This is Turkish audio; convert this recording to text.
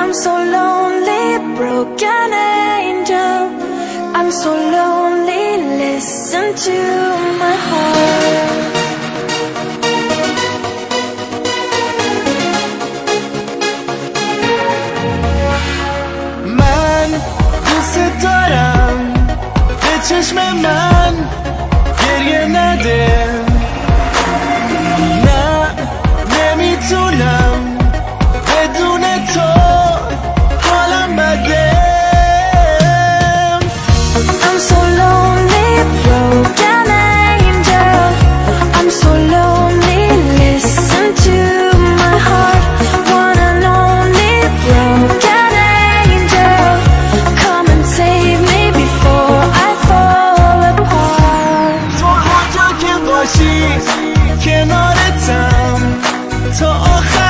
I'm so lonely, broken angel. I'm so lonely, listen to my heart. من دوست دارم به چشم من گریه نده کنارتم. تا آخر